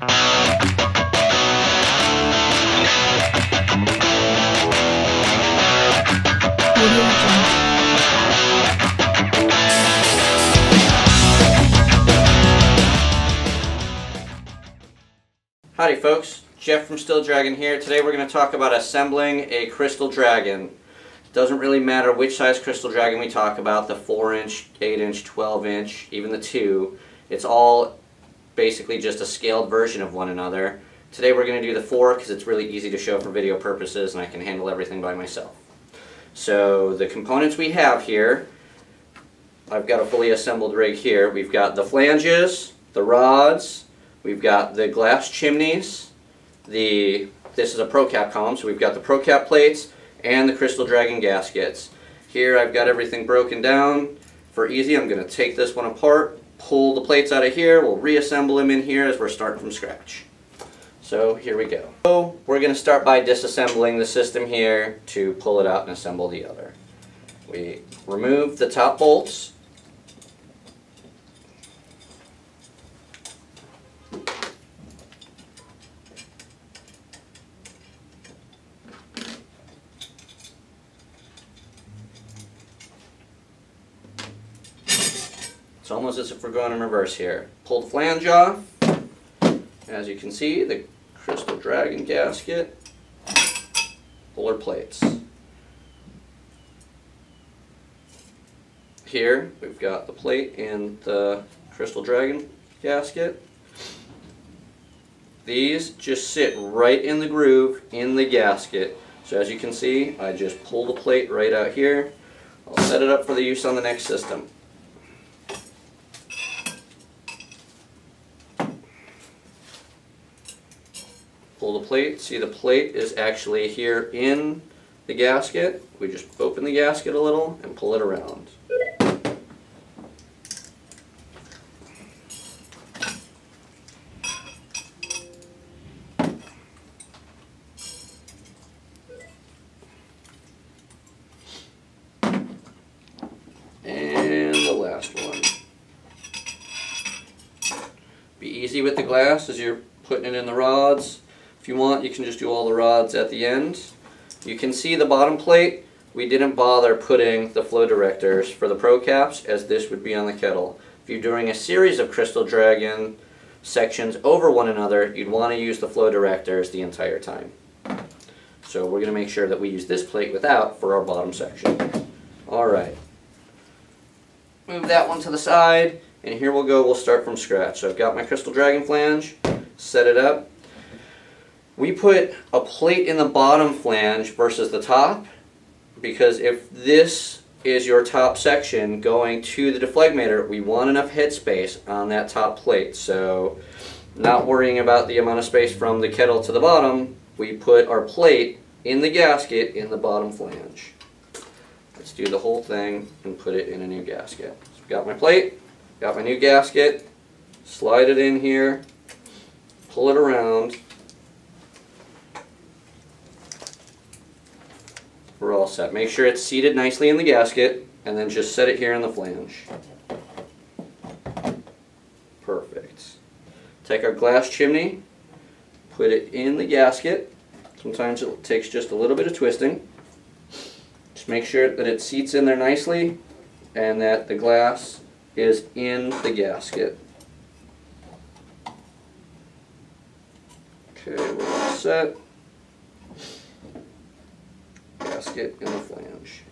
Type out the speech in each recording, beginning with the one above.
Howdy folks, Jeff from StillDragon here. Today we're going to talk about assembling a crystal dragon. Doesn't really matter which size crystal dragon we talk about, the 4 inch, 8 inch, 12 inch, even the 2. It's all basically just a scaled version of one another. Today we're going to do the 4 because it's really easy to show for video purposes and I can handle everything by myself. So the components we have here, I've got a fully assembled rig here. We've got the flanges, the rods, We've got the glass chimneys, the this is a ProCap column, so we've got the ProCap plates and the Crystal Dragon gaskets. Here I've got everything broken down. For easy, I'm going to take this one apart, pull the plates out of here, we'll reassemble them in here as we're starting from scratch. So here we go. So we're going to start by disassembling the system here to pull it out and assemble the other. We remove the top bolts It's almost as if we're going in reverse here. Pull the flange off. As you can see, the Crystal Dragon gasket, puller plates. Here, we've got the plate and the Crystal Dragon gasket. These just sit right in the groove in the gasket. So as you can see, I just pull the plate right out here. I'll set it up for the use on the next system. Pull the plate. See the plate is actually here in the gasket. We just open the gasket a little and pull it around. And the last one. Be easy with the glass as you're putting it in the rods. You want, you can just do all the rods at the end. You can see the bottom plate. We didn't bother putting the flow directors for the Pro Caps as this would be on the kettle. If you're doing a series of Crystal Dragon sections over one another, you'd want to use the flow directors the entire time. So we're going to make sure that we use this plate without for our bottom section. Alright. Move that one to the side, and here we'll go, we'll start from scratch. So I've got my Crystal Dragon flange, set it up, we put a plate in the bottom flange versus the top because if this is your top section going to the dephlegmator, we want enough headspace on that top plate. So not worrying about the amount of space from the kettle to the bottom, we put our plate in the gasket in the bottom flange. Let's do the whole thing and put it in a new gasket. So got my plate, got my new gasket, slide it in here, pull it around, we're all set. Make sure it's seated nicely in the gasket and then just set it here in the flange. Perfect. Take our glass chimney, put it in the gasket. Sometimes it takes just a little bit of twisting. Just make sure that it seats in there nicely and that the glass is in the gasket. Okay, we're all set gasket and a flange.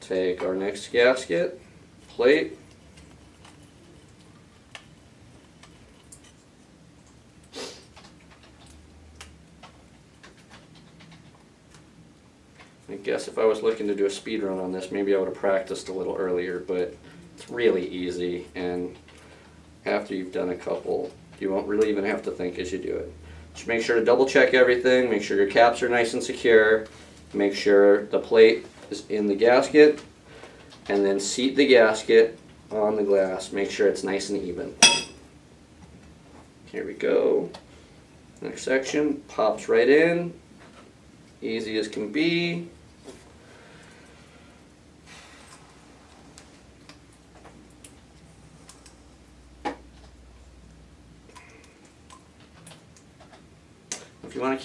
Take our next gasket, plate, I guess if I was looking to do a speed run on this, maybe I would have practiced a little earlier, but it's really easy, and after you've done a couple, you won't really even have to think as you do it. Just make sure to double check everything, make sure your caps are nice and secure, make sure the plate is in the gasket, and then seat the gasket on the glass. Make sure it's nice and even. Here we go. Next section pops right in, easy as can be.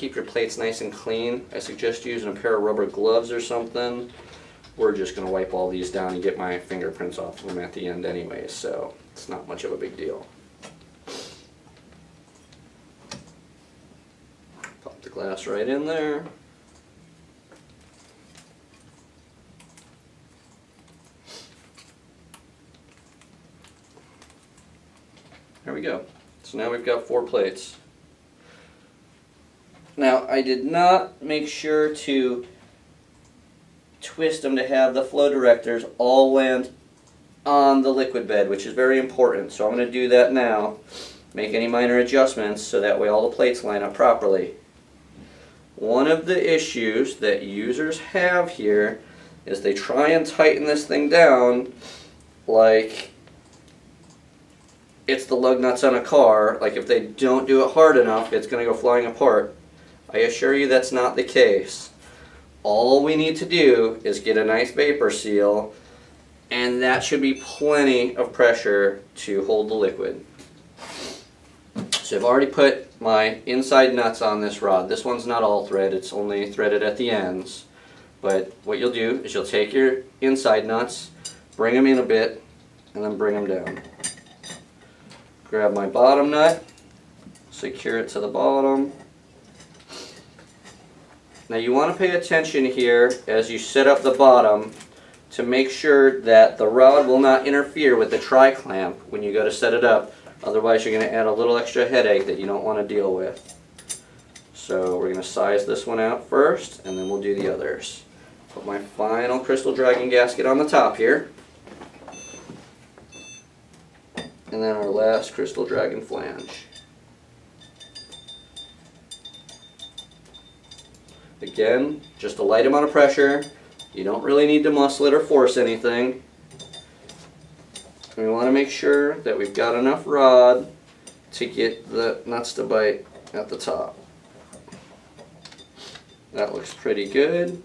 Keep your plates nice and clean, I suggest using a pair of rubber gloves or something. We're just going to wipe all these down and get my fingerprints off them at the end anyway, so it's not much of a big deal. Pop the glass right in there. There we go. So now we've got four plates. Now I did not make sure to twist them to have the flow directors all land on the liquid bed, which is very important. So I'm going to do that now. Make any minor adjustments so that way all the plates line up properly. One of the issues that users have here is they try and tighten this thing down like it's the lug nuts on a car. Like if they don't do it hard enough, it's going to go flying apart. I assure you that's not the case. All we need to do is get a nice vapor seal and that should be plenty of pressure to hold the liquid. So I've already put my inside nuts on this rod. This one's not all thread, it's only threaded at the ends. But what you'll do is you'll take your inside nuts, bring them in a bit, and then bring them down. Grab my bottom nut, secure it to the bottom, now you want to pay attention here as you set up the bottom to make sure that the rod will not interfere with the tri-clamp when you go to set it up. Otherwise you're going to add a little extra headache that you don't want to deal with. So we're going to size this one out first and then we'll do the others. Put my final Crystal Dragon gasket on the top here. And then our last Crystal Dragon flange. Again, just a light amount of pressure. You don't really need to muscle it or force anything. we want to make sure that we've got enough rod to get the nuts to bite at the top. That looks pretty good.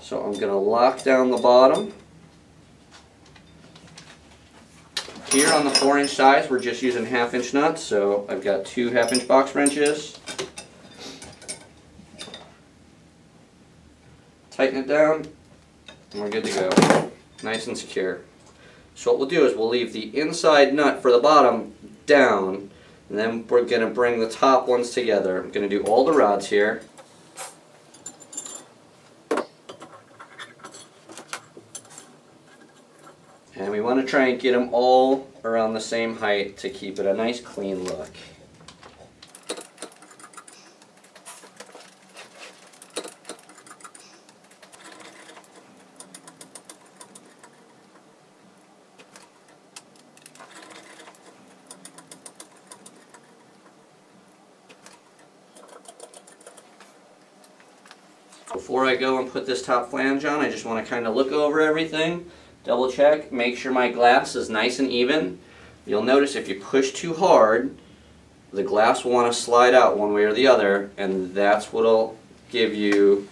So I'm going to lock down the bottom. Here on the 4 inch size we're just using half inch nuts so I've got two half inch box wrenches. Tighten it down, and we're good to go. Nice and secure. So what we'll do is we'll leave the inside nut for the bottom down, and then we're going to bring the top ones together. I'm going to do all the rods here. And we want to try and get them all around the same height to keep it a nice clean look. Before I go and put this top flange on, I just want to kind of look over everything, double check, make sure my glass is nice and even. You'll notice if you push too hard, the glass will want to slide out one way or the other, and that's what'll give you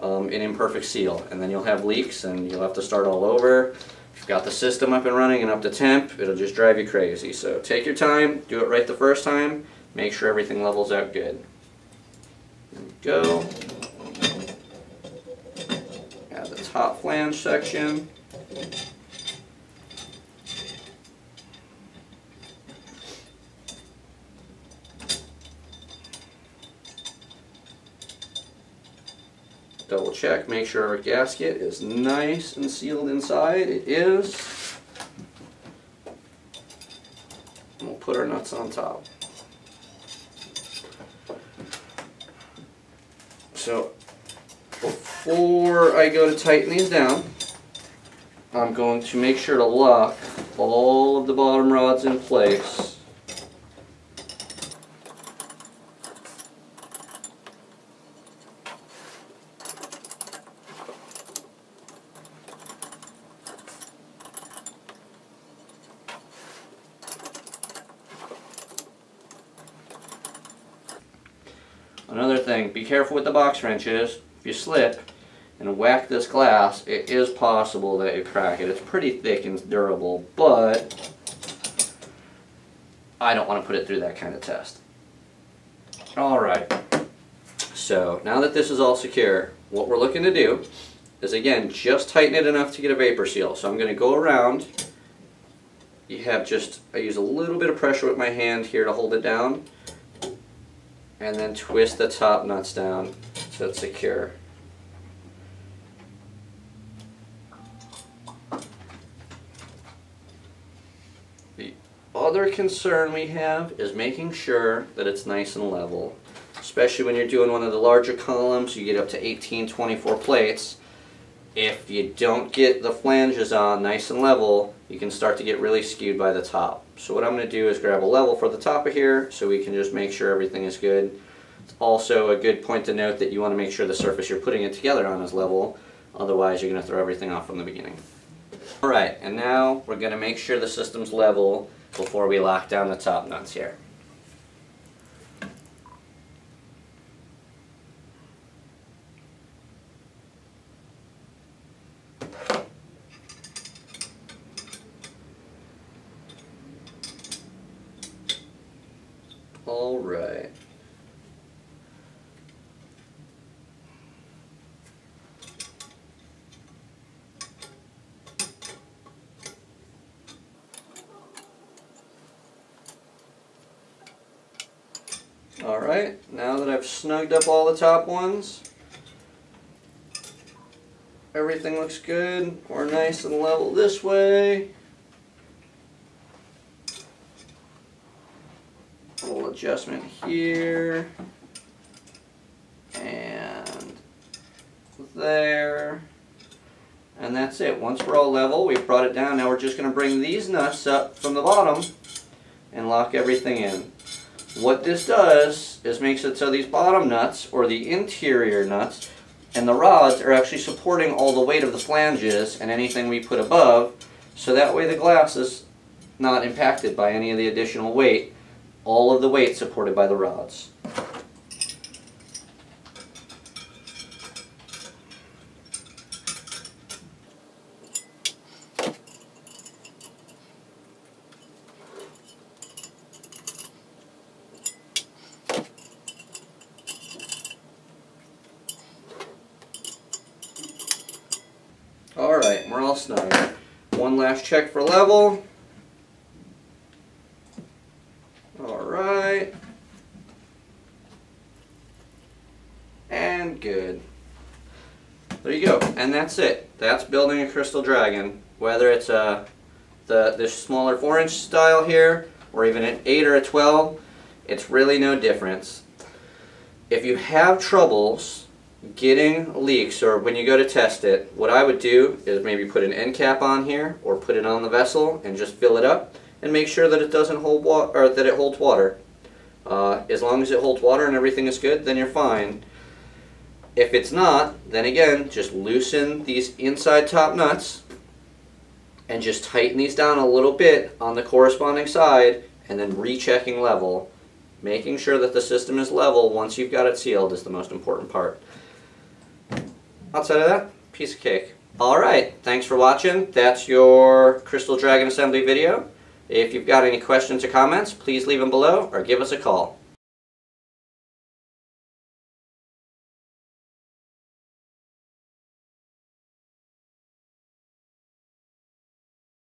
um, an imperfect seal. And then you'll have leaks, and you'll have to start all over. If you've got the system up and running and up to temp, it'll just drive you crazy. So take your time, do it right the first time, make sure everything levels out good. There we go top flange section. Double check, make sure our gasket is nice and sealed inside. It is. And we'll put our nuts on top. So before I go to tighten these down, I'm going to make sure to lock all of the bottom rods in place. Another thing, be careful with the box wrenches. If you slip, and whack this glass, it is possible that you crack it. It's pretty thick and durable, but I don't want to put it through that kind of test. Alright, So now that this is all secure, what we're looking to do is again, just tighten it enough to get a vapor seal. So I'm going to go around. You have just, I use a little bit of pressure with my hand here to hold it down. And then twist the top nuts down so it's secure. Other concern we have is making sure that it's nice and level. Especially when you're doing one of the larger columns, you get up to 18, 24 plates. If you don't get the flanges on nice and level, you can start to get really skewed by the top. So what I'm going to do is grab a level for the top of here so we can just make sure everything is good. It's also a good point to note that you want to make sure the surface you're putting it together on is level, otherwise you're going to throw everything off from the beginning. Alright, and now we're going to make sure the system's level before we lock down the top nuts here. All right. All right, now that I've snugged up all the top ones, everything looks good. We're nice and level this way. little adjustment here. And there. And that's it. Once we're all level we've brought it down. Now we're just going to bring these nuts up from the bottom and lock everything in what this does is makes it so these bottom nuts or the interior nuts and the rods are actually supporting all the weight of the flanges and anything we put above so that way the glass is not impacted by any of the additional weight all of the weight supported by the rods. Alright, we're all snug. One last check for level. Alright. And good. There you go. And that's it. That's building a Crystal Dragon. Whether it's a, the, the smaller 4 inch style here, or even an 8 or a 12, it's really no difference. If you have troubles getting leaks or when you go to test it, what I would do is maybe put an end cap on here or put it on the vessel and just fill it up and make sure that it doesn't hold water or that it holds water. Uh, as long as it holds water and everything is good, then you're fine. If it's not, then again, just loosen these inside top nuts and just tighten these down a little bit on the corresponding side and then rechecking level. Making sure that the system is level once you've got it sealed is the most important part. Outside of that, piece of cake. Alright, thanks for watching. That's your Crystal Dragon assembly video. If you've got any questions or comments, please leave them below or give us a call.